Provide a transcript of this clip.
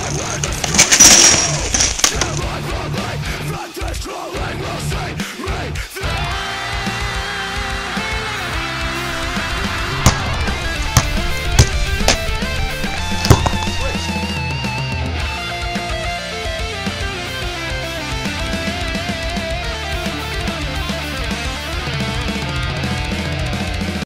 I wear the